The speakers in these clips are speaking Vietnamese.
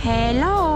Hello.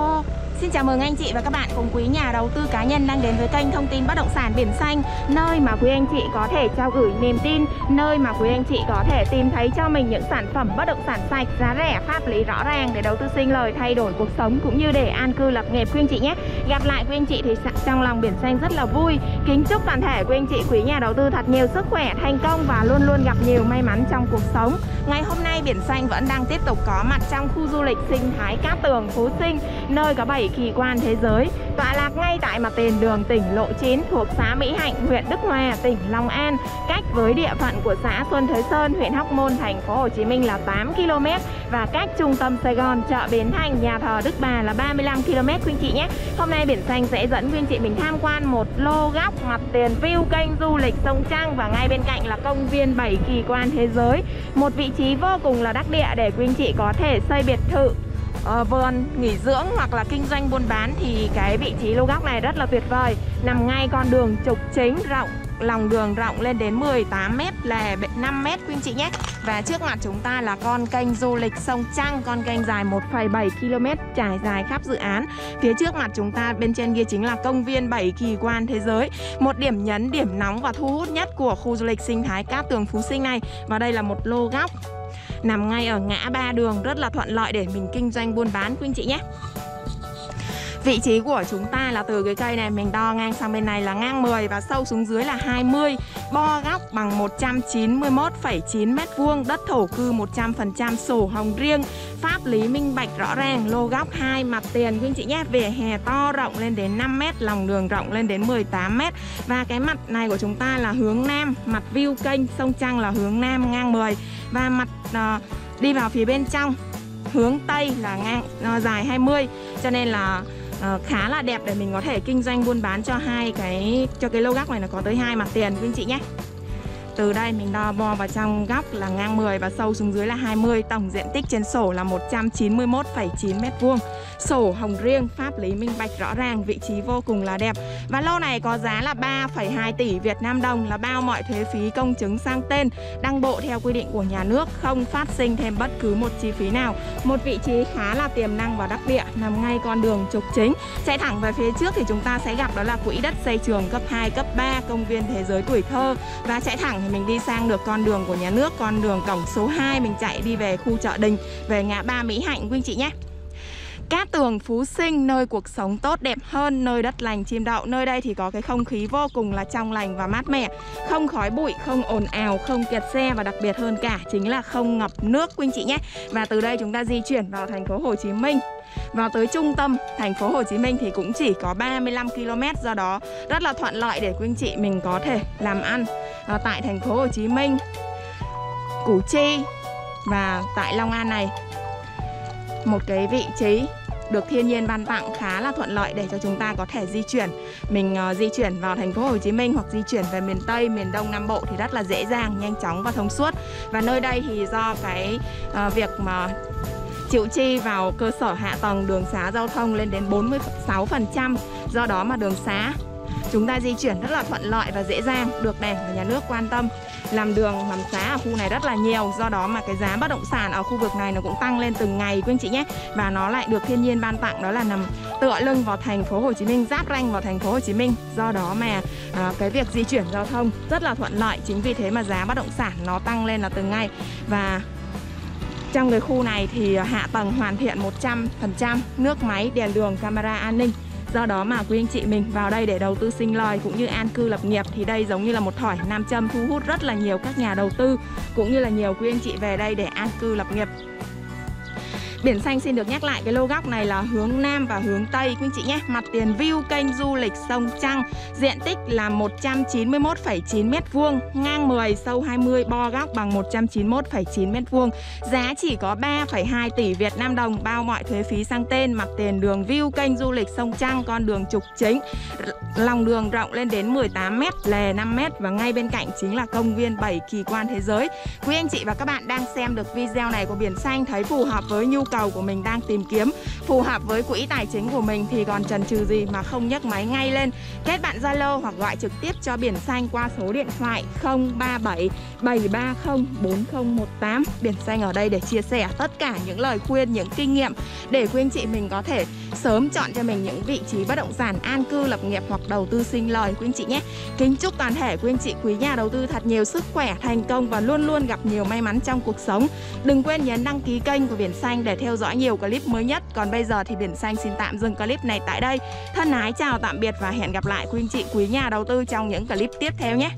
Xin chào mừng anh chị và các bạn cùng quý nhà đầu tư cá nhân đang đến với kênh thông tin bất động sản Biển Xanh Nơi mà quý anh chị có thể trao gửi niềm tin Nơi mà quý anh chị có thể tìm thấy cho mình những sản phẩm bất động sản sạch, giá rẻ, pháp lý rõ ràng Để đầu tư sinh lời, thay đổi cuộc sống cũng như để an cư lập nghiệp. Quý anh chị nhé. Gặp lại quý anh chị thì trong lòng Biển Xanh rất là vui. Kính chúc toàn thể quý anh chị quý nhà đầu tư thật nhiều sức khỏe, thành công và luôn luôn gặp nhiều may mắn trong cuộc sống. Ngày hôm nay Biển Xanh vẫn đang tiếp tục có mặt trong khu du lịch sinh thái Cát Tường, Phú Sinh Nơi có 7 kỳ quan thế giới tọa lạc ngay tại mặt tiền đường tỉnh Lộ 9 thuộc xã Mỹ Hạnh, huyện Đức Hòa, tỉnh Long An, cách với địa phận của xã Xuân Thới Sơn, huyện Hóc Môn, thành phố Hồ Chí Minh là 8 km và cách trung tâm Sài Gòn, chợ Bến Thành, nhà thờ Đức Bà là 35 km quý anh chị nhé. Hôm nay Biển Xanh sẽ dẫn quý anh chị mình tham quan một lô góc mặt tiền view kênh du lịch sông Trăng và ngay bên cạnh là công viên 7 kỳ quan thế giới. Một vị trí vô cùng là đắc địa để quý anh chị có thể xây biệt thự uh, vườn nghỉ dưỡng hoặc là kinh doanh buôn bán thì cái vị trí lô góc này rất là tuyệt vời. Nằm ngay con đường trục chính rộng lòng đường rộng lên đến 18 m là 5 m quý anh chị nhé. Và trước mặt chúng ta là con kênh du lịch sông Trăng con kênh dài 1,7 km trải dài khắp dự án. Phía trước mặt chúng ta bên trên kia chính là công viên 7 kỳ quan thế giới. Một điểm nhấn điểm nóng và thu hút nhất của khu du lịch sinh thái Cát Tường Phú Sinh này. Và đây là một lô góc nằm ngay ở ngã ba đường rất là thuận lợi để mình kinh doanh buôn bán quý anh chị nhé. Vị trí của chúng ta là từ cái cây này mình đo ngang sang bên này là ngang 10 và sâu xuống dưới là 20 Bo góc bằng 191,9 mét vuông Đất thổ cư 100% sổ hồng riêng Pháp lý minh bạch rõ ràng Lô góc 2 mặt tiền quý anh chị nhé. Vỉa hè to rộng lên đến 5 mét Lòng đường rộng lên đến 18 mét. Và cái mặt này của chúng ta là hướng Nam Mặt view kênh sông Trăng là hướng Nam ngang 10 Và mặt uh, đi vào phía bên trong hướng Tây là ngang uh, dài 20 Cho nên là uh, khá là đẹp để mình có thể kinh doanh buôn bán cho hai cái cho cái lô gác này là có tới hai mặt tiền quý anh chị nhé từ đây mình đo bo vào trong góc là ngang 10 và sâu xuống dưới là 20 Tổng diện tích trên sổ là 191,9 mét vuông. Sổ hồng riêng, pháp lý minh bạch rõ ràng, vị trí vô cùng là đẹp. Và lô này có giá là 3,2 tỷ Việt Nam đồng là bao mọi thuế phí công chứng sang tên Đăng bộ theo quy định của nhà nước, không phát sinh thêm bất cứ một chi phí nào. Một vị trí khá là tiềm năng và đắc địa, nằm ngay con đường trục chính. Chạy thẳng về phía trước thì chúng ta sẽ gặp đó là quỹ đất xây trường cấp 2, cấp 3, công viên thế giới tuổi thơ. Và chạy thẳng thì mình đi sang được con đường của nhà nước, con đường cổng số 2 mình chạy đi về khu chợ đình, về ngã ba Mỹ Hạnh quý anh chị nhé. Cát Tường Phú Sinh, nơi cuộc sống tốt đẹp hơn, nơi đất lành chim đậu. Nơi đây thì có cái không khí vô cùng là trong lành và mát mẻ, không khói bụi, không ồn ào, không kẹt xe và đặc biệt hơn cả chính là không ngập nước quý anh chị nhé. Và từ đây chúng ta di chuyển vào thành phố Hồ Chí Minh. Vào tới trung tâm thành phố Hồ Chí Minh thì cũng chỉ có 35 km do đó rất là thuận lợi để quý anh chị mình có thể làm ăn à, tại thành phố Hồ Chí Minh, Củ Chi và tại Long An này. Một cái vị trí được thiên nhiên ban tặng khá là thuận lợi để cho chúng ta có thể di chuyển. Mình uh, di chuyển vào thành phố Hồ Chí Minh hoặc di chuyển về miền Tây miền Đông Nam Bộ thì rất là dễ dàng nhanh chóng và thông suốt. Và nơi đây thì do cái uh, việc mà chịu chi vào cơ sở hạ tầng đường xá giao thông lên đến 46% do đó mà đường xá chúng ta di chuyển rất là thuận lợi và dễ dàng. Được đảng và nhà nước quan tâm. Làm đường làm xá ở khu này rất là nhiều. Do đó mà cái giá bất động sản ở khu vực này nó cũng tăng lên từng ngày quý anh chị nhé. Và nó lại được thiên nhiên ban tặng đó là nằm tựa lưng vào thành phố Hồ Chí Minh giáp ranh vào thành phố Hồ Chí Minh. Do đó mà à, cái việc di chuyển giao thông rất là thuận lợi. Chính vì thế mà giá bất động sản nó tăng lên là từng ngày. Và trong cái khu này thì hạ tầng hoàn thiện 100% nước máy, đèn đường, camera an ninh. Do đó mà quý anh chị mình vào đây để đầu tư sinh lời cũng như an cư lập nghiệp thì đây giống như là một thỏi nam châm thu hút rất là nhiều các nhà đầu tư, cũng như là nhiều quý anh chị về đây để an cư lập nghiệp. Biển xanh xin được nhắc lại cái lô góc này là hướng Nam và hướng Tây quý anh chị nhé. Mặt tiền view kênh du lịch sông Trăng Diện tích là 191,9 mét vuông Ngang 10, sâu 20, bo góc bằng 191,9 mét vuông. Giá chỉ có 3,2 tỷ Việt Nam đồng Bao mọi thuế phí sang tên. Mặt tiền đường view kênh du lịch sông Trăng Con đường trục chính Lòng đường rộng lên đến 18 mét, lề 5 mét Và ngay bên cạnh chính là công viên 7 kỳ quan thế giới. Quý anh chị và các bạn đang xem được video này của Biển Xanh Thấy phù hợp với nhu cầu của mình đang tìm kiếm. Phù hợp với quỹ tài chính của mình thì còn chần chừ gì mà không nhấc máy ngay lên. Kết bạn Zalo hoặc gọi trực tiếp cho biển xanh qua số điện thoại 037 730 4018 biển xanh ở đây để chia sẻ tất cả những lời khuyên, những kinh nghiệm để quý anh chị mình có thể sớm chọn cho mình những vị trí bất động sản an cư, lập nghiệp hoặc đầu tư sinh lời. Quý anh chị nhé. Kính chúc toàn thể quý anh chị quý nhà đầu tư thật nhiều sức khỏe, thành công và luôn luôn gặp nhiều may mắn trong cuộc sống. Đừng quên nhấn đăng ký kênh của biển xanh để theo dõi nhiều clip mới nhất. Còn bây giờ thì biển xanh xin tạm dừng clip này tại đây. Thân ái chào tạm biệt và hẹn gặp lại quý anh chị, quý nhà đầu tư trong những clip tiếp theo nhé.